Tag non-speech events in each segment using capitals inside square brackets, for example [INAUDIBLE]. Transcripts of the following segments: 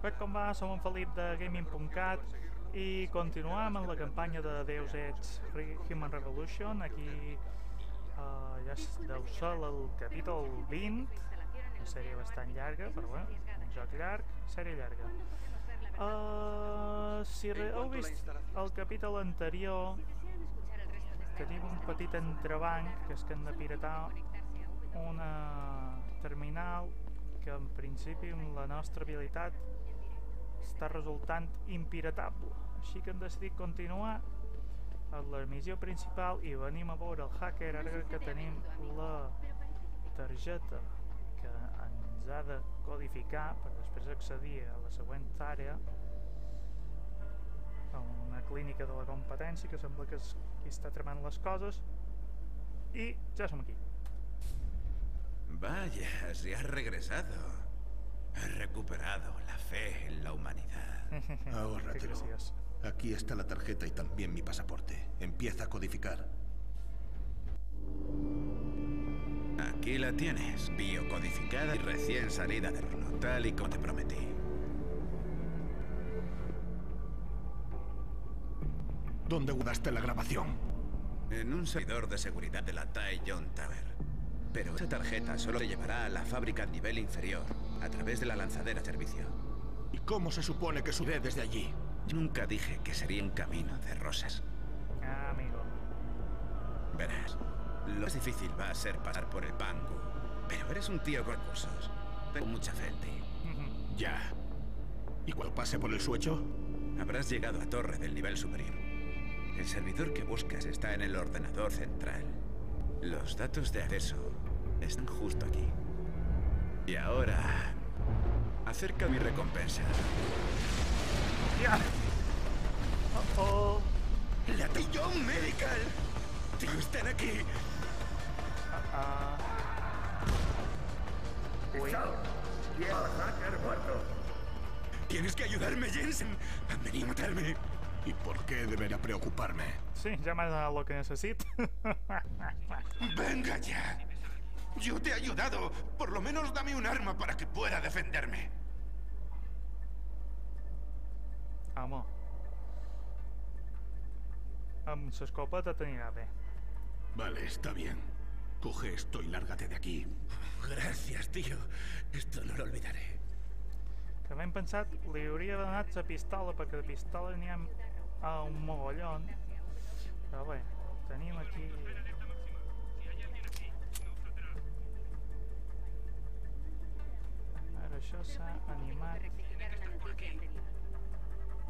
Bé, com va? Som en Felip de Gaming.cat i continuam amb la campanya de Deus Ex Human Revolution. Aquí uh, ja deu ser el capítol 20, una sèrie bastant llarga, però bueno, un joc llarg, sèrie llarga. Uh, si heu vist el capítol anterior, tenim un petit entrebanc, que és que hem de piratar una terminal que en principi amb la nostra habilitat està resultant impiratable. Així que hem decidit continuar a la missió principal i venim a veure el hacker ara que tenim la targeta que ens ha de codificar per després accedir a la següent àrea a una clínica de la competència que sembla que és qui està tramant les coses i ja som aquí. Vaya, se ha regresado. Ha recuperado la fe en la humanidad. [LAUGHS] Ahórratelo. Aquí está la tarjeta y también mi pasaporte. Empieza a codificar. Aquí la tienes, biocodificada y recién salida del horno, tal y como te prometí. ¿Dónde guardaste la grabación? En un servidor de seguridad de la Tai John Tower. Pero esa tarjeta solo te llevará a la fábrica a nivel inferior, a través de la lanzadera servicio. ¿Y cómo se supone que subiré desde allí? Nunca dije que sería un camino de rosas. Ah, amigo. Verás, lo más difícil va a ser pasar por el Bangu. Pero eres un tío con recursos. Tengo mucha fe en ti. Ya. ¿Y cuando pase por el suecho? Habrás llegado a torre del nivel superior. El servidor que buscas está en el ordenador central. Los datos de acceso están justo aquí. Y ahora... Acerca mi recompensa. ¡Ya! Oh, oh. ¡La John Medical! ¡Tío, están aquí! Ah, Uy. Tienes que ayudarme, Jensen. Han venido a matarme. ¿Y por qué debería preocuparme? Sí, m'ha donat el que necesito. [LAUGHS] Venga ya. Yo te he ayudado. Por lo menos dame un arma para que pueda defenderme. Home. Amb l'escopeta t'anirà bé. Vale, está bien. Coge esto y lárgate de aquí. Gracias, tío. Esto no lo olvidaré. Que m'hem pensat, li hauria donat la pistola, perquè de pistola n'hi ha a un mogollon. Però bé, tenim aquí... Noticia anterior.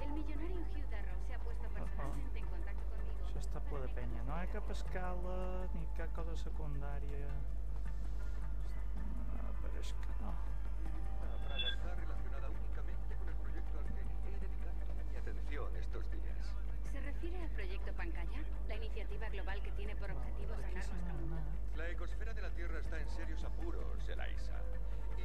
El millonario Hugh Darrow se ha puesto personalmente en contacto conmigo. Això està ple de penya. No hi ha cap escala ni cap cosa secundària. Però és que no. Está relacionada únicamente con el proyecto al que he dedicado toda mi atención estos días. ¿Se refiere al proyecto Pancaya? La iniciativa global que tiene por objetivo sanar nuestro mundo. La ecosfera de la Tierra está en serios apuros, Eliza.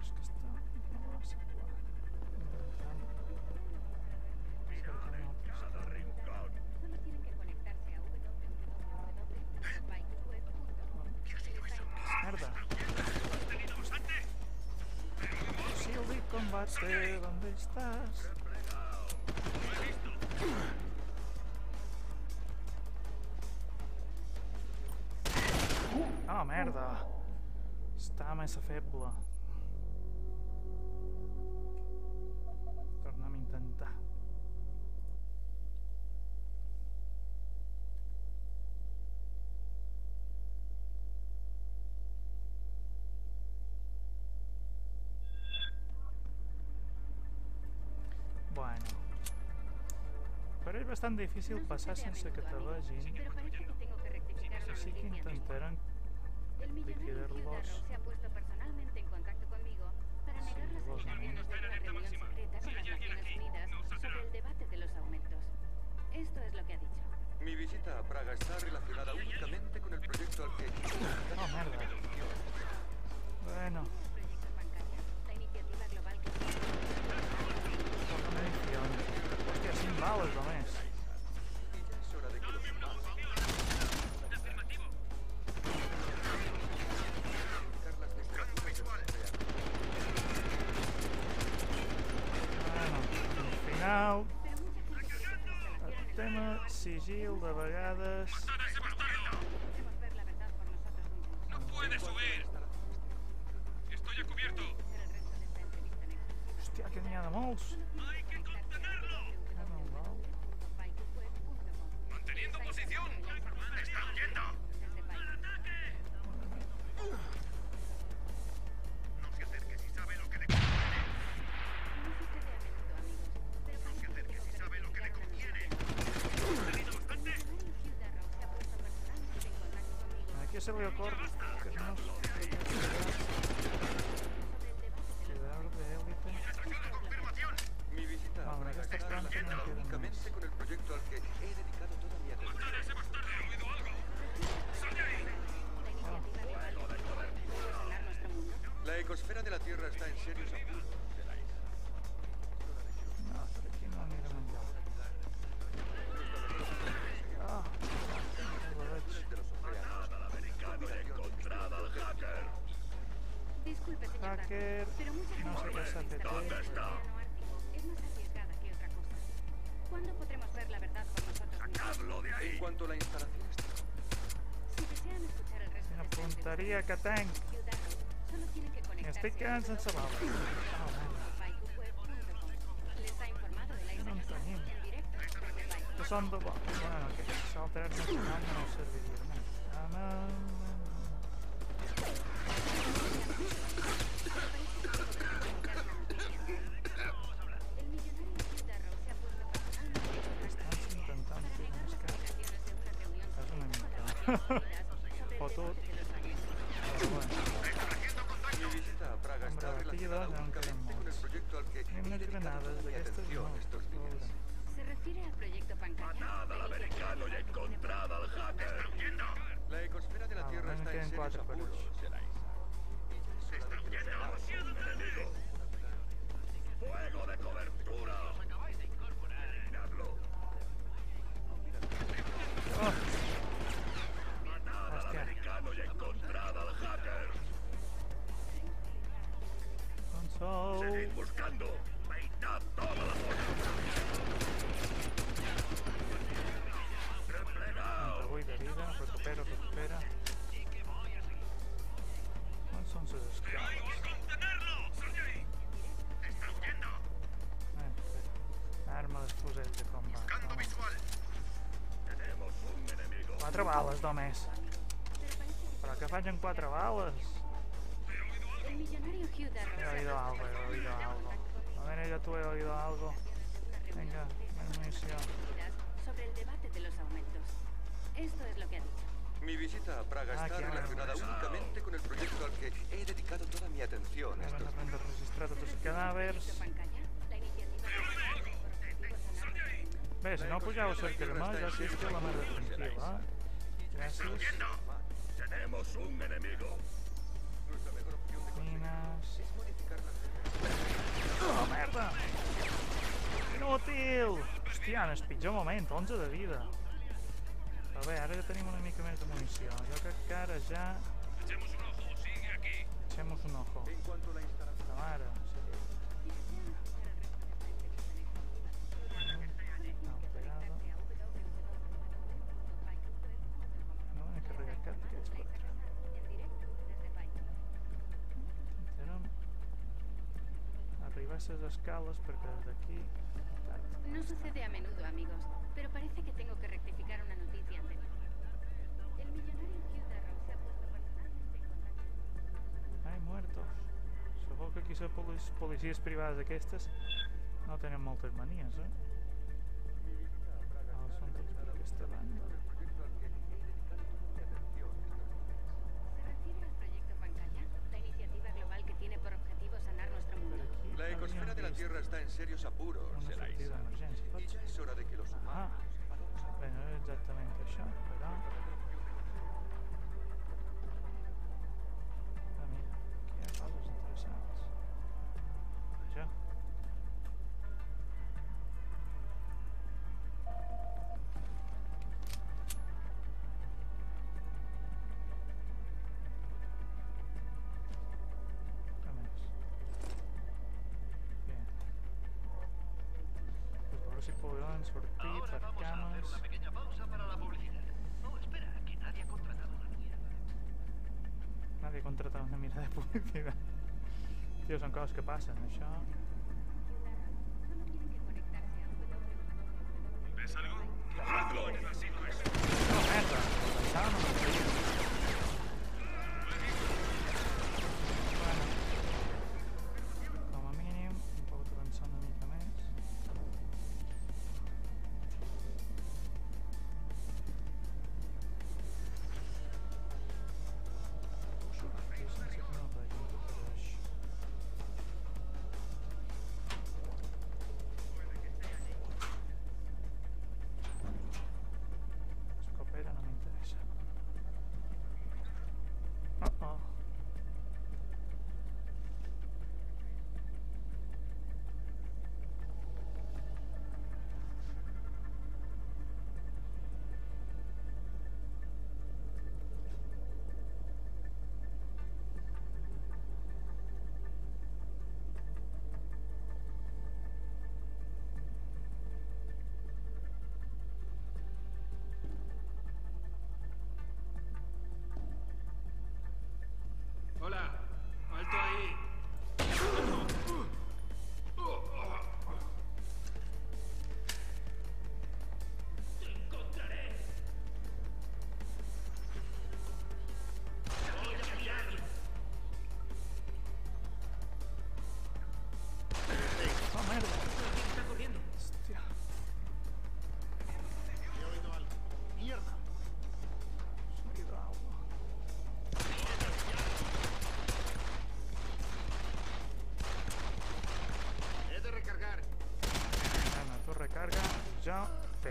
Que. Solo tienen que conectarse a. Silvi combate, ¿dónde estás? Ah, merda. Està massa feble. Una Així que noticia anterior. intentaran El millonario Hugh liquidarlos. final. Tema sigil de vegades... Subir! A! Hòstia, que n'hi ha de molts! Confirmación. Mi visita a. La ecosfera de la Tierra está en serios Hacker, no sé qué fet ¿Dónde está? Es más arriesgada que otra cosa. ¿Cuándo podremos ver la verdad por nosotros mismos? En cuanto a la instalación Si desean escuchar el resto entrevista, Hugh Darrow, solo tienen que conectarse. Les ha informado de la instalación en directo no. Ah, no, no, no. No. estos. Se refiere al proyecto Pancaya. la iniciativa global que tiene por objetivo La ecosfera de la Ah, Tierra está en serios apuros, ocho. Zerais. Y ya es hora de que los demás ¡Fuego de cobertura! Oh! Hòstia, ¡Americano y encontrada al hacker! ¡Seguid buscando! Amb quatre bales? El millonario Hugh Darrow He oído algo, he oído algo. A ver, yo tú he oído algo. Venga, munición. Sobre el debate de los aumentos. Esto es lo que ha dicho. Mi visita a Praga Ah, está relacionada únicamente con el proyecto al que he dedicado toda mi atención Ara estos no hem de registrar tots els cadàvers. Proyecto Pancaya, la iniciativa global que tiene por objetivo sanar nuestro mundo. Bé, si no pujau a cercar mà, ja sí que la tranquil·la. Gràcies. Tenemos un enemigo. Nuestra mejor opción de Mines... es modificar las Oh, merda! Inútil! Hòstia, en el pitjor moment, 11 de vida. Però bé, ara ja tenim una mica més de munició. Jo crec que ara ja... Echemos un ojo. Sigue aquí. Echemos un ojo. En cuanto a la instalación, La mare. Arribar a les escales perquè des d'aquí... No sucede a menudo, amigos, pero parece que tengo que rectificar una noticia anterior. El millonario Hugh Darrow se ha puesto personalmente en contacto Ai, muertos. Segur que aquí les polic policies privades aquestes no tenen moltes manies, eh? Tierra está en serios apuros, una hora de que los Ah, humanos exactament això, però... Si podran sortir Ahora las vamos a hacer camas. una pequeña pausa para la publicidad. Espera, que nadie ha contratado una mierda. Nadie una de publicidad. Tio, són coses que passen, això. ¿Ves algo? ¡Hazlo! Eso. No, merda! Pensava no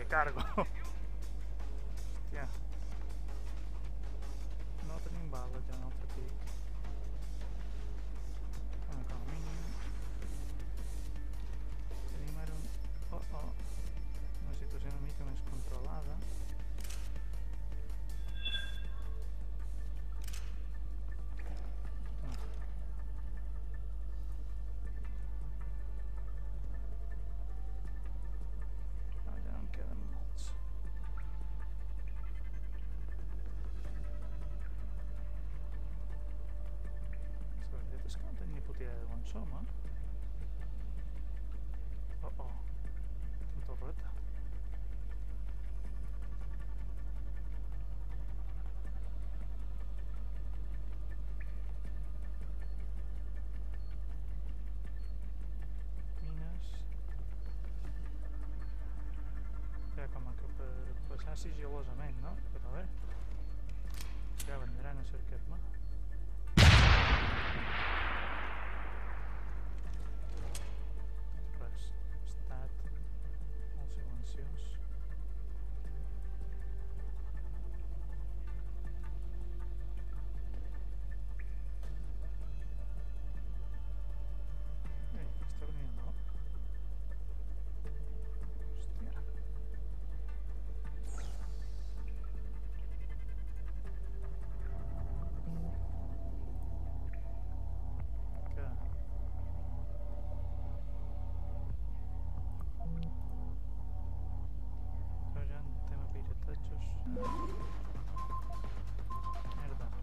cargo. faktiskt hade ingen putt i även eh? Oh oh. Kan que rätt. passar sigil·losament, no? Però bé, ja vendran a cercar-me.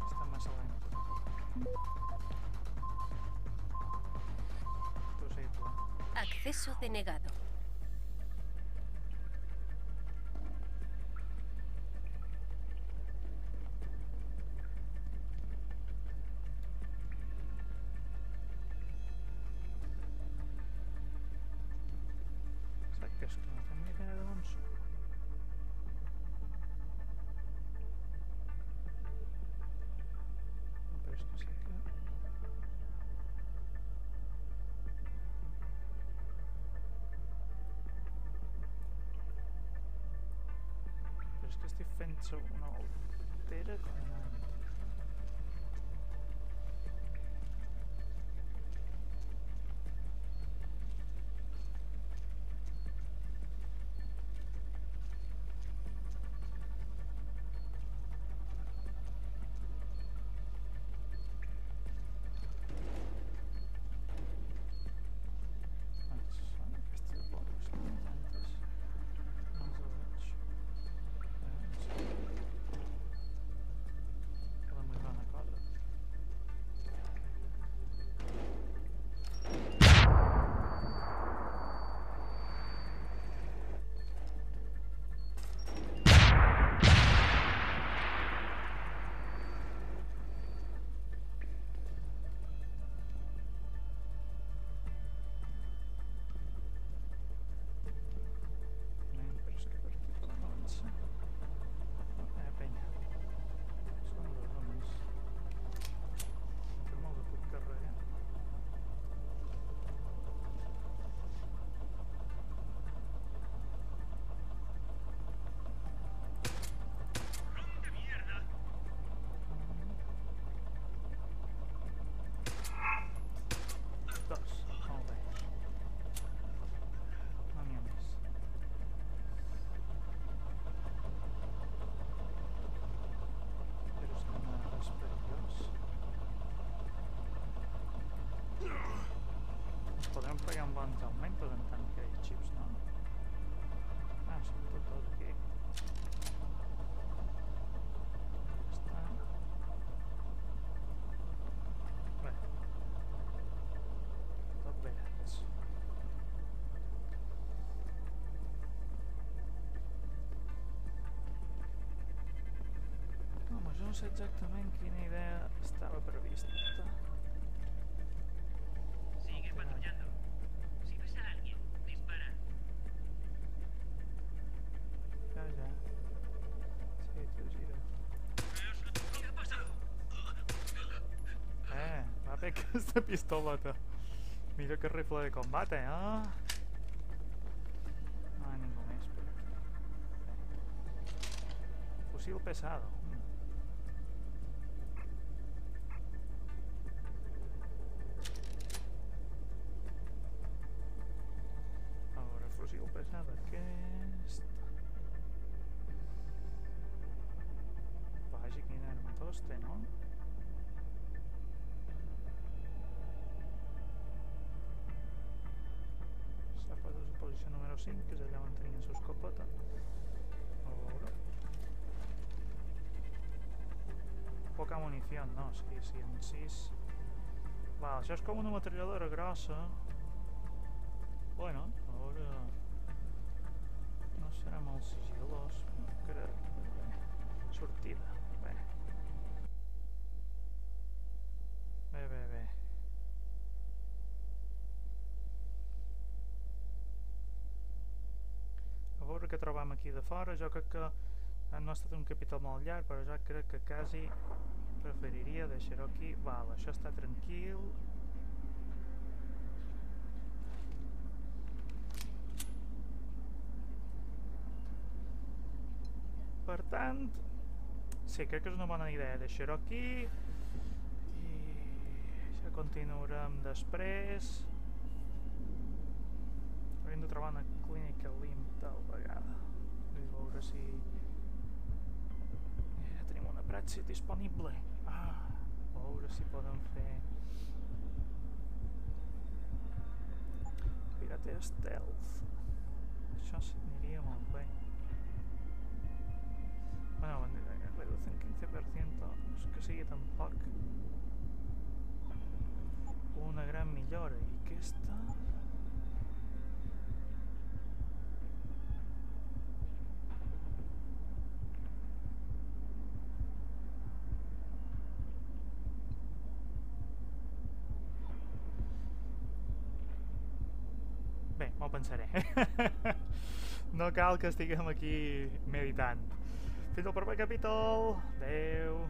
Està massa lent. Posible. Acceso denegado. fantoner og dette kommer podrem pagar un bon augment, podem tenir aquells xips, no? Ah, són tots dos aquí. Està. Tot. No, no sé exactament quina idea estava prevista. Eh, [LAUGHS] va bé aquesta pistoleta. Mira que rifle de combat, eh? No hi ha ningú més per aquí. Bé. Fusil pesado. Número 5, que és allà on tenien l'escopeta. A veure... Poca munició, no, sí, sí, en 6... Val, això és com una metralladora grossa. Bueno, a veure... No serà molt sigilós, crec. Sortida, bé. Bé, bé, bé. Veure què trobam aquí de fora. Jo crec que no ha estat un capítol molt llarg, però jo crec que quasi preferiria deixar-ho aquí. Val, això està tranquil. Per tant, sí, crec que és una bona idea deixar-ho aquí i ja continuarem després. Hauríem de trobar una clínica LIM tal vegada veure si ja tenim una praxi disponible. Ah, a veure si podem fer pirate stealth. Bé, m'ho pensaré. [LAUGHS] no cal que estiguem aquí meditant. Fins al proper capítol. Adeu.